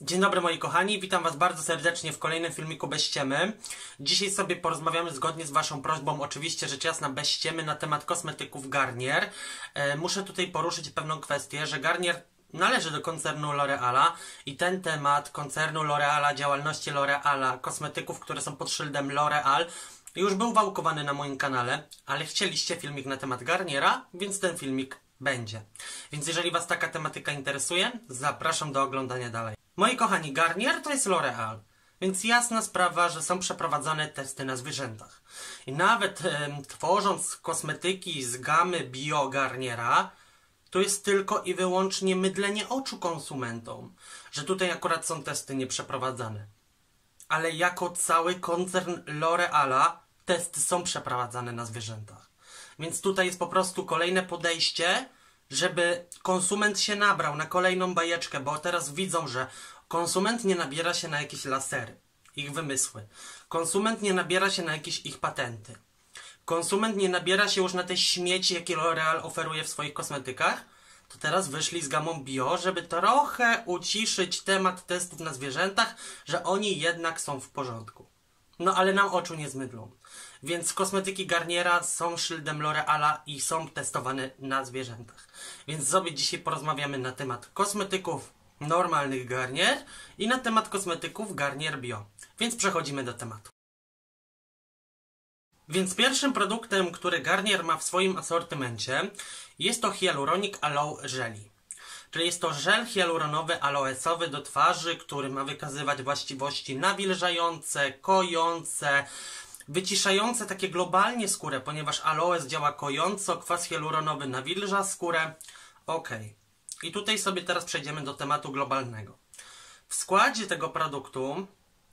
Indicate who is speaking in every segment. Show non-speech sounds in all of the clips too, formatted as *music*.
Speaker 1: Dzień dobry moi kochani, witam was bardzo serdecznie w kolejnym filmiku Bez ściemy. Dzisiaj sobie porozmawiamy zgodnie z waszą prośbą, oczywiście rzecz jasna bez ściemy, na temat kosmetyków Garnier. E, muszę tutaj poruszyć pewną kwestię, że Garnier należy do koncernu L'Oreala i ten temat koncernu L'Oreala, działalności L'Oreala, kosmetyków, które są pod szyldem L'Oreal już był wałkowany na moim kanale, ale chcieliście filmik na temat Garniera, więc ten filmik będzie. Więc jeżeli Was taka tematyka interesuje, zapraszam do oglądania dalej. Moi kochani, Garnier to jest L'Oreal, więc jasna sprawa, że są przeprowadzane testy na zwierzętach. I nawet em, tworząc kosmetyki z gamy Bio Garniera, to jest tylko i wyłącznie mydlenie oczu konsumentom, że tutaj akurat są testy nieprzeprowadzane. Ale jako cały koncern L'Oreala testy są przeprowadzane na zwierzętach. Więc tutaj jest po prostu kolejne podejście, żeby konsument się nabrał na kolejną bajeczkę, bo teraz widzą, że konsument nie nabiera się na jakieś lasery, ich wymysły. Konsument nie nabiera się na jakieś ich patenty. Konsument nie nabiera się już na te śmieci, jakie L'Oreal oferuje w swoich kosmetykach, to teraz wyszli z gamą bio, żeby trochę uciszyć temat testów na zwierzętach, że oni jednak są w porządku. No ale nam oczu nie zmydlą. Więc kosmetyki Garniera są szyldem L'Oreala i są testowane na zwierzętach. Więc sobie dzisiaj porozmawiamy na temat kosmetyków normalnych Garnier i na temat kosmetyków Garnier Bio. Więc przechodzimy do tematu. Więc pierwszym produktem, który Garnier ma w swoim asortymencie jest to Hyaluronic Aloe Jelly. Czyli jest to żel hialuronowy aloesowy do twarzy, który ma wykazywać właściwości nawilżające, kojące, wyciszające takie globalnie skórę, ponieważ aloes działa kojąco, kwas hialuronowy nawilża skórę. Ok. I tutaj sobie teraz przejdziemy do tematu globalnego. W składzie tego produktu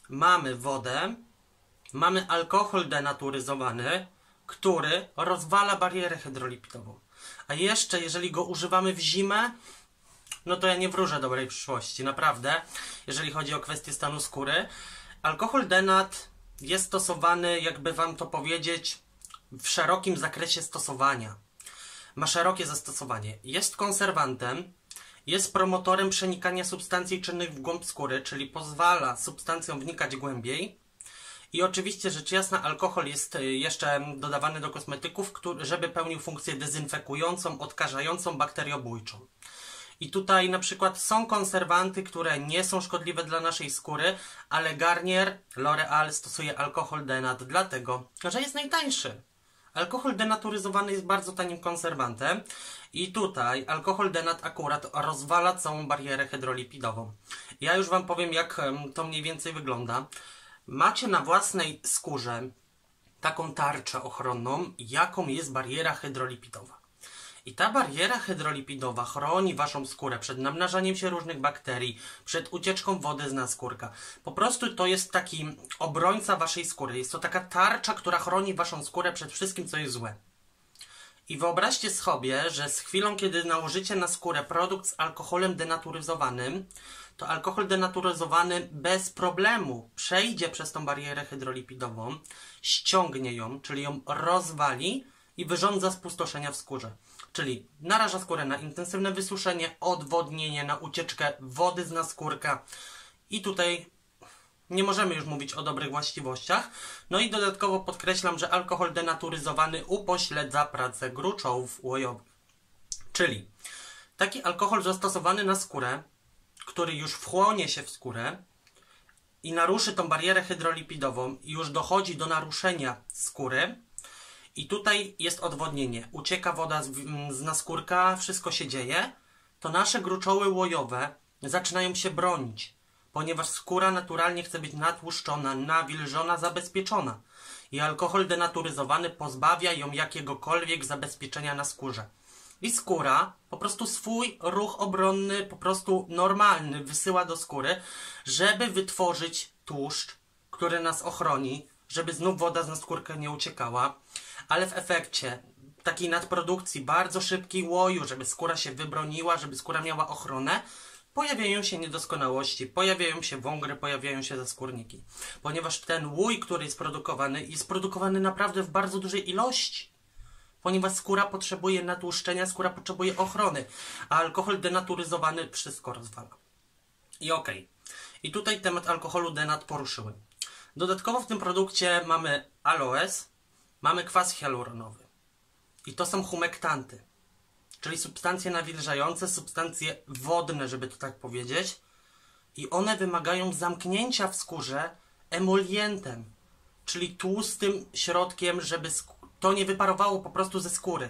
Speaker 1: mamy wodę, mamy alkohol denaturyzowany, który rozwala barierę hydrolipidową. A jeszcze, jeżeli go używamy w zimę, no to ja nie wróżę dobrej przyszłości, naprawdę, jeżeli chodzi o kwestię stanu skóry. Alkohol denat jest stosowany, jakby wam to powiedzieć, w szerokim zakresie stosowania. Ma szerokie zastosowanie. Jest konserwantem, jest promotorem przenikania substancji czynnych w głąb skóry, czyli pozwala substancjom wnikać głębiej. I oczywiście, rzecz jasna, alkohol jest y, jeszcze dodawany do kosmetyków, żeby pełnił funkcję dezynfekującą, odkażającą, bakteriobójczą. I tutaj na przykład są konserwanty, które nie są szkodliwe dla naszej skóry, ale Garnier, L'Oreal stosuje alkohol denat, dlatego, że jest najtańszy. Alkohol denaturyzowany jest bardzo tanim konserwantem i tutaj alkohol denat akurat rozwala całą barierę hydrolipidową. Ja już Wam powiem, jak to mniej więcej wygląda. Macie na własnej skórze taką tarczę ochronną, jaką jest bariera hydrolipidowa. I ta bariera hydrolipidowa chroni waszą skórę przed namnażaniem się różnych bakterii, przed ucieczką wody z naskórka. Po prostu to jest taki obrońca waszej skóry. Jest to taka tarcza, która chroni waszą skórę przed wszystkim, co jest złe. I wyobraźcie sobie, że z chwilą, kiedy nałożycie na skórę produkt z alkoholem denaturyzowanym, to alkohol denaturyzowany bez problemu przejdzie przez tą barierę hydrolipidową, ściągnie ją, czyli ją rozwali i wyrządza spustoszenia w skórze. Czyli naraża skórę na intensywne wysuszenie, odwodnienie, na ucieczkę wody z naskórka. I tutaj nie możemy już mówić o dobrych właściwościach. No i dodatkowo podkreślam, że alkohol denaturyzowany upośledza pracę gruczołów łojowych. Czyli taki alkohol zastosowany na skórę, który już wchłonie się w skórę i naruszy tą barierę hydrolipidową i już dochodzi do naruszenia skóry, i tutaj jest odwodnienie. Ucieka woda z, z naskórka, wszystko się dzieje. To nasze gruczoły łojowe zaczynają się bronić, ponieważ skóra naturalnie chce być natłuszczona, nawilżona, zabezpieczona. I alkohol denaturyzowany pozbawia ją jakiegokolwiek zabezpieczenia na skórze. I skóra po prostu swój ruch obronny, po prostu normalny, wysyła do skóry, żeby wytworzyć tłuszcz, który nas ochroni, żeby znów woda z naskórka nie uciekała ale w efekcie takiej nadprodukcji, bardzo szybkiej łoju, żeby skóra się wybroniła, żeby skóra miała ochronę, pojawiają się niedoskonałości, pojawiają się wągry, pojawiają się zaskórniki. Ponieważ ten łój, który jest produkowany, jest produkowany naprawdę w bardzo dużej ilości. Ponieważ skóra potrzebuje natłuszczenia, skóra potrzebuje ochrony, a alkohol denaturyzowany wszystko rozwala. I okej. Okay. I tutaj temat alkoholu denat poruszyłem. Dodatkowo w tym produkcie mamy aloes, mamy kwas hialuronowy. I to są humektanty, czyli substancje nawilżające, substancje wodne, żeby to tak powiedzieć. I one wymagają zamknięcia w skórze emolientem, czyli tłustym środkiem, żeby to nie wyparowało po prostu ze skóry.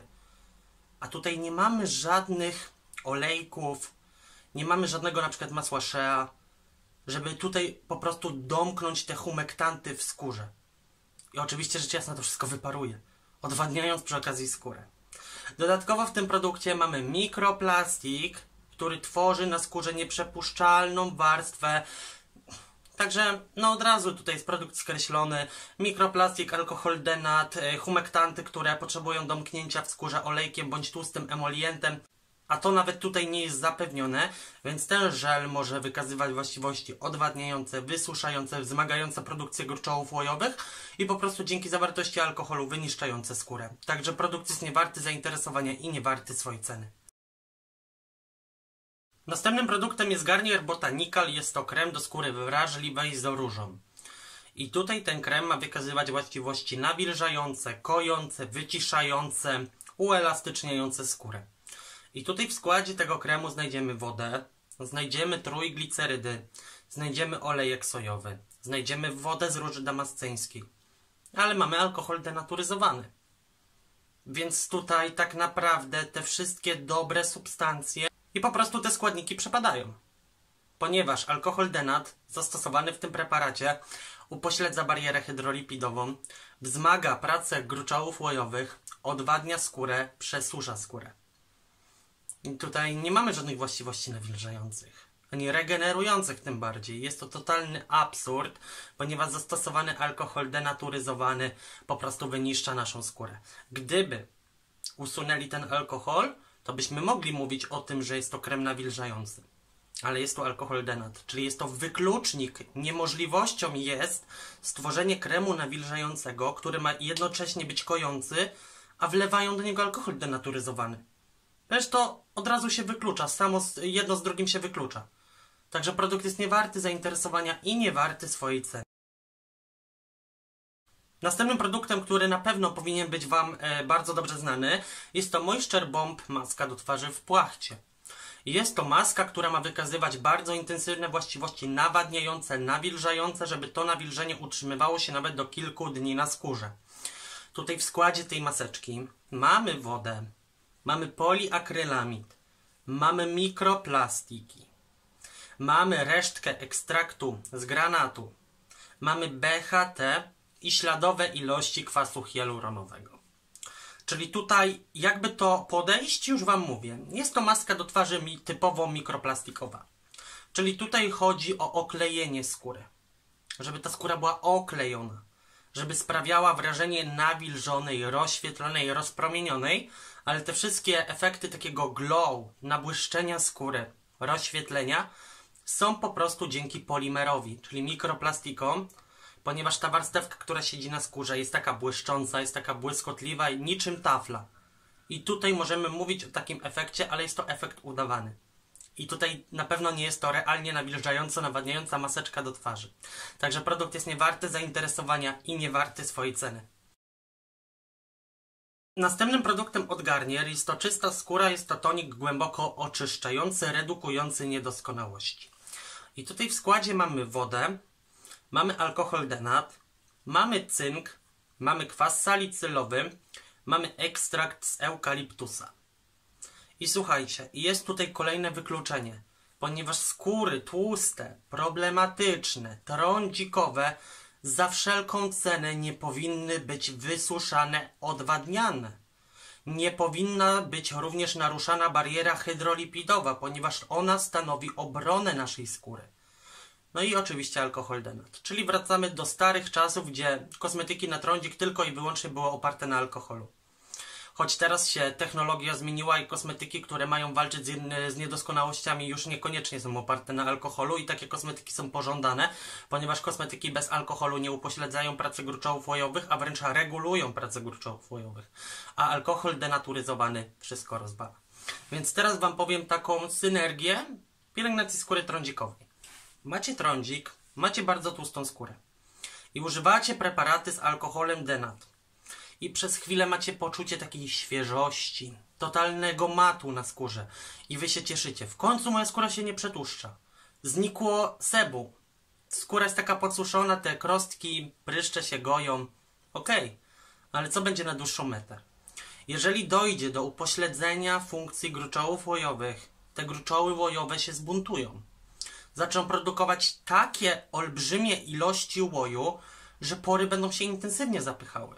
Speaker 1: A tutaj nie mamy żadnych olejków, nie mamy żadnego na przykład masła shea, żeby tutaj po prostu domknąć te humektanty w skórze. I oczywiście rzecz jasna to wszystko wyparuje, odwadniając przy okazji skórę. Dodatkowo w tym produkcie mamy mikroplastik, który tworzy na skórze nieprzepuszczalną warstwę. Także no od razu tutaj jest produkt skreślony. Mikroplastik, alkohol denat, e, humektanty, które potrzebują domknięcia w skórze olejkiem bądź tłustym emolientem a to nawet tutaj nie jest zapewnione, więc ten żel może wykazywać właściwości odwadniające, wysuszające, wzmagające produkcję gruczołów łojowych i po prostu dzięki zawartości alkoholu wyniszczające skórę. Także produkt jest niewarty zainteresowania i niewarty swojej ceny. Następnym produktem jest Garnier Botanical, jest to krem do skóry wrażliwej z różą. I tutaj ten krem ma wykazywać właściwości nawilżające, kojące, wyciszające, uelastyczniające skórę. I tutaj w składzie tego kremu znajdziemy wodę, znajdziemy trójglicerydy, znajdziemy olejek sojowy, znajdziemy wodę z róży damasceńskiej, ale mamy alkohol denaturyzowany. Więc tutaj tak naprawdę te wszystkie dobre substancje i po prostu te składniki przepadają. Ponieważ alkohol denat zastosowany w tym preparacie upośledza barierę hydrolipidową, wzmaga pracę gruczołów łojowych, odwadnia skórę, przesusza skórę. Tutaj nie mamy żadnych właściwości nawilżających, ani regenerujących tym bardziej. Jest to totalny absurd, ponieważ zastosowany alkohol denaturyzowany po prostu wyniszcza naszą skórę. Gdyby usunęli ten alkohol, to byśmy mogli mówić o tym, że jest to krem nawilżający. Ale jest to alkohol denat, czyli jest to wyklucznik. Niemożliwością jest stworzenie kremu nawilżającego, który ma jednocześnie być kojący, a wlewają do niego alkohol denaturyzowany. Wiesz, to od razu się wyklucza, samo jedno z drugim się wyklucza. Także produkt jest niewarty zainteresowania i niewarty swojej ceny. Następnym produktem, który na pewno powinien być Wam e, bardzo dobrze znany, jest to Moisture Bomb maska do twarzy w płachcie. Jest to maska, która ma wykazywać bardzo intensywne właściwości nawadniające, nawilżające, żeby to nawilżenie utrzymywało się nawet do kilku dni na skórze. Tutaj w składzie tej maseczki mamy wodę, mamy poliakrylamid, mamy mikroplastiki, mamy resztkę ekstraktu z granatu, mamy BHT i śladowe ilości kwasu hialuronowego. Czyli tutaj, jakby to podejść, już Wam mówię, jest to maska do twarzy mi typowo mikroplastikowa. Czyli tutaj chodzi o oklejenie skóry. Żeby ta skóra była oklejona. Żeby sprawiała wrażenie nawilżonej, rozświetlonej, rozpromienionej, ale te wszystkie efekty takiego glow, nabłyszczenia skóry, rozświetlenia są po prostu dzięki polimerowi, czyli mikroplastikom, ponieważ ta warstewka, która siedzi na skórze jest taka błyszcząca, jest taka błyskotliwa niczym tafla. I tutaj możemy mówić o takim efekcie, ale jest to efekt udawany. I tutaj na pewno nie jest to realnie nawilżająca, nawadniająca maseczka do twarzy. Także produkt jest niewarty zainteresowania i niewarty swojej ceny. Następnym produktem od Garnier jest to czysta skóra, jest to tonik głęboko oczyszczający, redukujący niedoskonałości. I tutaj w składzie mamy wodę, mamy alkohol denat, mamy cynk, mamy kwas salicylowy, mamy ekstrakt z eukaliptusa. I słuchajcie, jest tutaj kolejne wykluczenie, ponieważ skóry tłuste, problematyczne, trądzikowe za wszelką cenę nie powinny być wysuszane, odwadniane. Nie powinna być również naruszana bariera hydrolipidowa, ponieważ ona stanowi obronę naszej skóry. No i oczywiście alkohol denat. Czyli wracamy do starych czasów, gdzie kosmetyki na trądzik tylko i wyłącznie były oparte na alkoholu. Choć teraz się technologia zmieniła i kosmetyki, które mają walczyć z, z, niedoskonałościami już niekoniecznie są oparte na alkoholu i takie kosmetyki są pożądane, ponieważ kosmetyki bez alkoholu nie upośledzają pracy gruczołów łojowych, a wręcz regulują pracę gruczołów łojowych. A alkohol denaturyzowany wszystko rozbala. Więc teraz Wam powiem taką synergię pielęgnacji skóry trądzikowej. macie trądzik, macie bardzo tłustą skórę i używacie preparaty z alkoholem denat i przez chwilę macie poczucie takiej świeżości, totalnego matu na skórze i wy się cieszycie. W końcu moja skóra się nie przetłuszcza. Znikło sebu. Skóra jest taka podsuszona, te krostki, pryszcze się goją. Okej, okay. ale co będzie na dłuższą metę? Jeżeli dojdzie do upośledzenia funkcji gruczołów łojowych, te gruczoły łojowe się zbuntują. Zaczną produkować takie olbrzymie ilości łoju, że pory będą się intensywnie zapychały.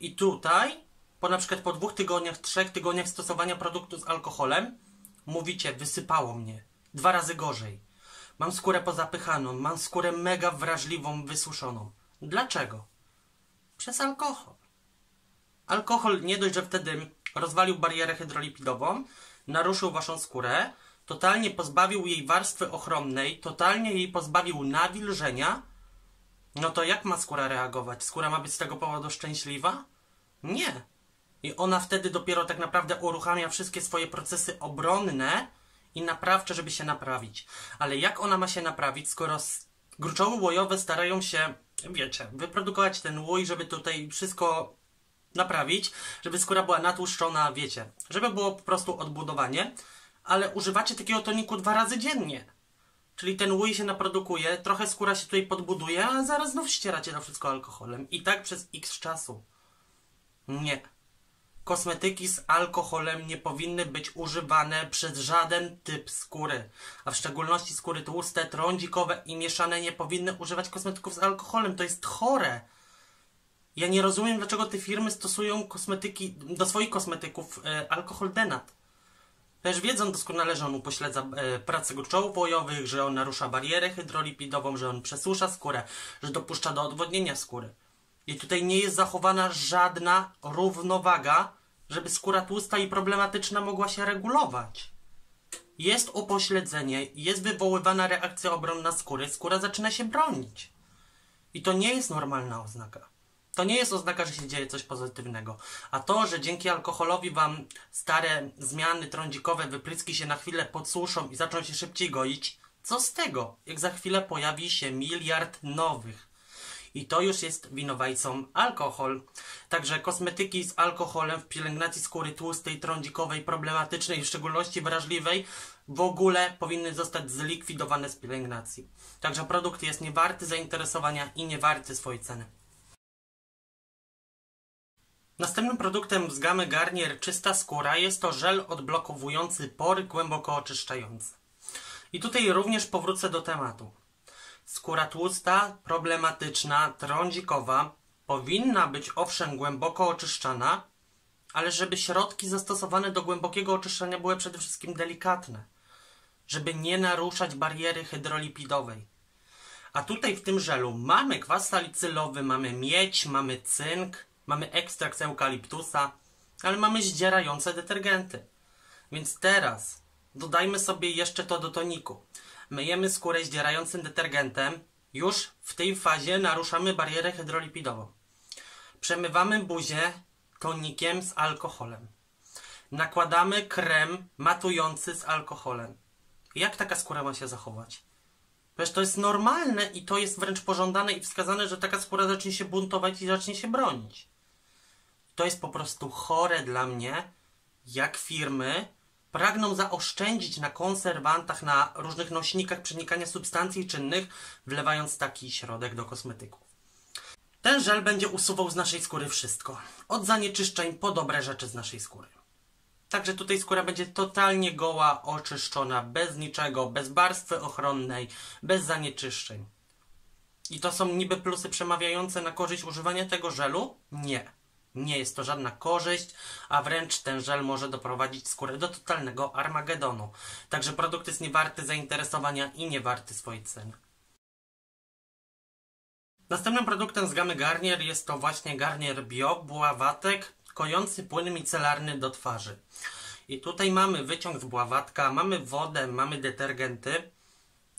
Speaker 1: I tutaj, po na przykład po dwóch tygodniach, trzech tygodniach stosowania produktu z alkoholem, mówicie, wysypało mnie. Dwa razy gorzej. Mam skórę pozapychaną, mam skórę mega wrażliwą, wysuszoną. Dlaczego? Przez alkohol. Alkohol nie dość, że wtedy rozwalił barierę hydrolipidową, naruszył waszą skórę, totalnie pozbawił jej warstwy ochronnej, totalnie jej pozbawił nawilżenia, no to jak ma skóra reagować? Skóra ma być z tego powodu szczęśliwa? Nie. I ona wtedy dopiero tak naprawdę uruchamia wszystkie swoje procesy obronne i naprawcze, żeby się naprawić. Ale jak ona ma się naprawić, skoro gruczoły łojowe starają się, wiecie, wyprodukować ten łój, żeby tutaj wszystko naprawić, żeby skóra była natłuszczona, wiecie, żeby było po prostu odbudowanie, ale używacie takiego toniku dwa razy dziennie. Czyli ten łój się naprodukuje, trochę skóra się tutaj podbuduje, a zaraz znów ścieracie to wszystko alkoholem. I tak przez x czasu. Nie. Kosmetyki z alkoholem nie powinny być używane przez żaden typ skóry, a w szczególności skóry tłuste, trądzikowe i mieszane nie powinny używać kosmetyków z alkoholem. To jest chore. Ja nie rozumiem, dlaczego te firmy stosują kosmetyki, do swoich kosmetyków e, alkohol denat. Też wiedzą doskonale, że on upośledza e, pracę gruczołów łojowych, że on narusza barierę hydrolipidową, że on przesusza skórę, że dopuszcza do odwodnienia skóry. I tutaj nie jest zachowana żadna równowaga, żeby skóra tłusta i problematyczna mogła się regulować. Jest upośledzenie, jest wywoływana reakcja obronna skóry, skóra zaczyna się bronić. I to nie jest normalna oznaka. To nie jest oznaka, że się dzieje coś pozytywnego. A to, że dzięki alkoholowi wam stare zmiany trądzikowe, wypryski się na chwilę podsuszą i zaczną się szybciej goić, co z tego, jak za chwilę pojawi się miliard nowych. I to już jest winowajcą alkohol. Także kosmetyki z alkoholem w pielęgnacji skóry tłustej, trądzikowej, problematycznej, w szczególności wrażliwej, w ogóle powinny zostać zlikwidowane z pielęgnacji. Także produkt jest niewarty zainteresowania i niewarty swojej ceny. Następnym produktem z gamy Garnier Czysta Skóra jest to żel odblokowujący pory głęboko oczyszczający. I tutaj również powrócę do tematu. Skóra tłusta, problematyczna, trądzikowa powinna być owszem głęboko oczyszczana, ale żeby środki zastosowane do głębokiego oczyszczania były przede wszystkim delikatne, żeby nie naruszać bariery hydrolipidowej. A tutaj w tym żelu mamy kwas salicylowy, mamy miedź, mamy cynk, mamy ekstrakt eukaliptusa, ale mamy zdzierające detergenty. Więc teraz dodajmy sobie jeszcze to do toniku. Myjemy skórę zdzierającym detergentem, już w tej fazie naruszamy barierę hydrolipidową. Przemywamy buzię tonikiem z alkoholem. Nakładamy krem matujący z alkoholem. Jak taka skóra ma się zachować? Przecież to jest normalne i to jest wręcz pożądane i wskazane, że taka skóra zacznie się buntować i zacznie się bronić. To jest po prostu chore dla mnie, jak firmy pragną zaoszczędzić na konserwantach, na różnych nośnikach przenikania substancji czynnych, wlewając taki środek do kosmetyków. Ten żel będzie usuwał z naszej skóry wszystko. Od zanieczyszczeń po dobre rzeczy z naszej skóry. Także tutaj skóra będzie totalnie goła, oczyszczona, bez niczego, bez warstwy ochronnej, bez zanieczyszczeń. I to są niby plusy przemawiające na korzyść używania tego żelu? Nie. Nie jest to żadna korzyść, a wręcz ten żel może doprowadzić skórę do totalnego Armagedonu. Także produkt jest niewarty zainteresowania i niewarty swojej ceny. Następnym produktem z gamy Garnier jest to właśnie Garnier Bio Bławatek kojący płyn micelarny do twarzy. I tutaj mamy wyciąg z bławatka, mamy wodę, mamy detergenty,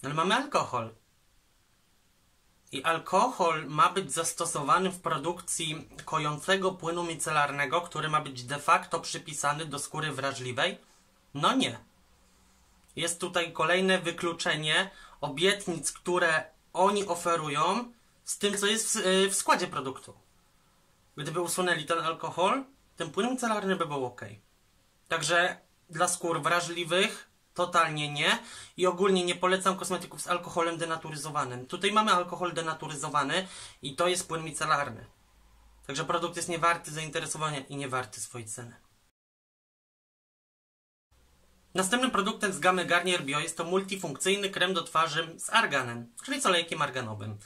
Speaker 1: ale mamy alkohol. I alkohol ma być zastosowany w produkcji kojącego płynu micelarnego, który ma być de facto przypisany do skóry wrażliwej? No nie. Jest tutaj kolejne wykluczenie obietnic, które oni oferują, z tym, co jest w, y, w składzie produktu. Gdyby usunęli ten alkohol, ten płyn micelarny by był ok. Także dla skór wrażliwych totalnie nie i ogólnie nie polecam kosmetyków z alkoholem denaturyzowanym. Tutaj mamy alkohol denaturyzowany i to jest płyn micelarny. Także produkt jest niewarty zainteresowania i niewarty swojej ceny. Następnym produktem z gamy Garnier Bio jest to multifunkcyjny krem do twarzy z arganem, czyli z olejkiem arganowym.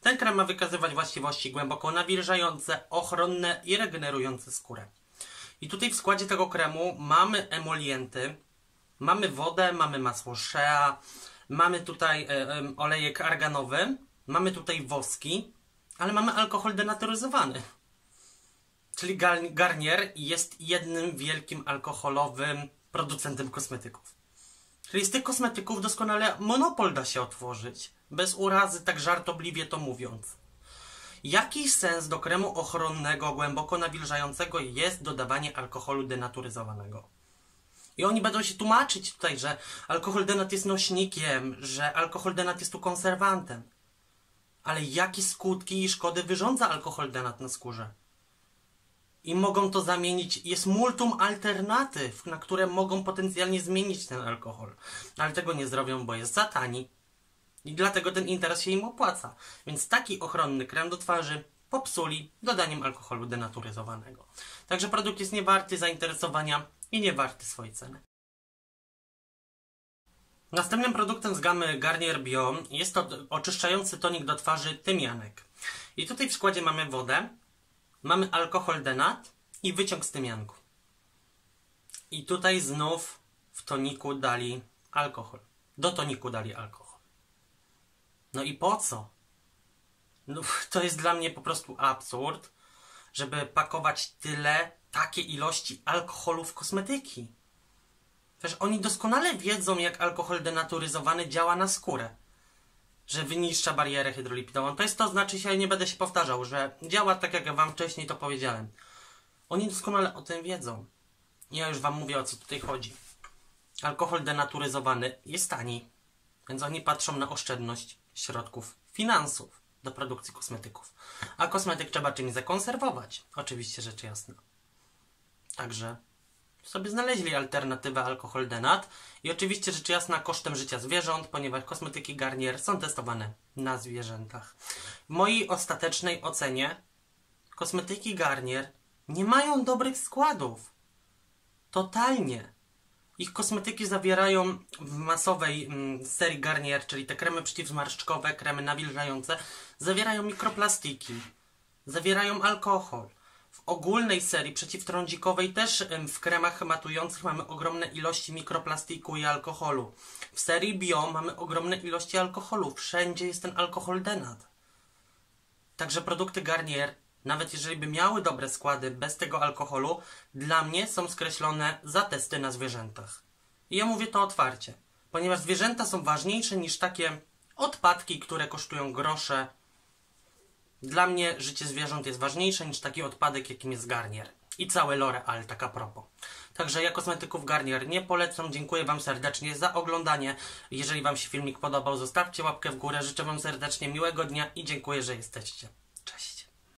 Speaker 1: Ten krem ma wykazywać właściwości głęboko nawilżające, ochronne i regenerujące skórę. I tutaj w składzie tego kremu mamy emolienty, mamy wodę, mamy masło shea, mamy tutaj e, olejek arganowy, mamy tutaj woski, ale mamy alkohol denaturyzowany. Czyli Garnier jest jednym wielkim alkoholowym producentem kosmetyków. Czyli z tych kosmetyków doskonale monopol da się otworzyć. Bez urazy, tak żartobliwie to mówiąc. Jaki sens do kremu ochronnego, głęboko nawilżającego jest dodawanie alkoholu denaturyzowanego? I oni będą się tłumaczyć tutaj, że alkohol denat jest nośnikiem, że alkohol denat jest tu konserwantem. Ale jakie skutki i szkody wyrządza alkohol denat na skórze? I mogą to zamienić, jest multum alternatyw, na które mogą potencjalnie zmienić ten alkohol. Ale tego nie zrobią, bo jest za tani. I dlatego ten interes się im opłaca. Więc taki ochronny krem do twarzy popsuli dodaniem alkoholu denaturyzowanego. Także produkt jest niewarty zainteresowania i niewarty swojej ceny. Następnym produktem z gamy Garnier Bio jest to oczyszczający tonik do twarzy tymianek. I tutaj w składzie mamy wodę, mamy alkohol denat i wyciąg z tymianku. I tutaj znów w toniku dali alkohol. Do toniku dali alkohol. No i po co? No, *laughs* to jest dla mnie po prostu absurd, żeby pakować tyle, takie ilości alkoholu w kosmetyki. Przecież oni doskonale wiedzą, jak alkohol denaturyzowany działa na skórę że wyniszcza barierę hydrolipidową. To jest to, znaczy się, nie będę się powtarzał, że działa tak, jak Wam wcześniej to powiedziałem. Oni doskonale o tym wiedzą. Ja już Wam mówię, o co tutaj chodzi. Alkohol denaturyzowany jest tani, więc oni patrzą na oszczędność środków finansów do produkcji kosmetyków. A kosmetyk trzeba czymś zakonserwować. Oczywiście rzecz jasna. Także sobie znaleźli alternatywę alkohol denat i oczywiście rzecz jasna kosztem życia zwierząt, ponieważ kosmetyki Garnier są testowane na zwierzętach. W mojej ostatecznej ocenie kosmetyki Garnier nie mają dobrych składów. Totalnie. Ich kosmetyki zawierają w masowej mm, serii Garnier, czyli te kremy przeciwzmarszczkowe, kremy nawilżające, zawierają mikroplastiki, zawierają alkohol w ogólnej serii przeciwtrądzikowej też w kremach matujących mamy ogromne ilości mikroplastiku i alkoholu. W serii bio mamy ogromne ilości alkoholu. Wszędzie jest ten alkohol denat. Także produkty Garnier, nawet jeżeli by miały dobre składy bez tego alkoholu, dla mnie są skreślone za testy na zwierzętach. I ja mówię to otwarcie, ponieważ zwierzęta są ważniejsze niż takie odpadki, które kosztują grosze dla mnie życie zwierząt jest ważniejsze niż taki odpadek, jakim jest Garnier. I całe L'Oreal, tak a propos. Także ja kosmetyków Garnier nie polecam. Dziękuję Wam serdecznie za oglądanie. Jeżeli Wam się filmik podobał, zostawcie łapkę w górę. Życzę Wam serdecznie miłego dnia i dziękuję, że jesteście.